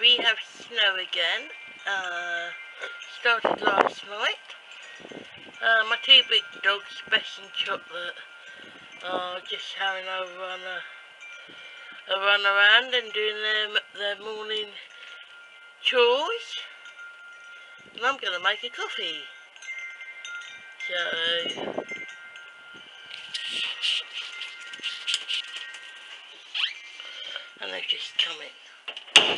We have snow again. Uh, started last night. Uh, my two big dogs, Bess and Chocolate, are just having a run, a, a run around and doing their, their morning chores. And I'm going to make a coffee. So, and they've just come in.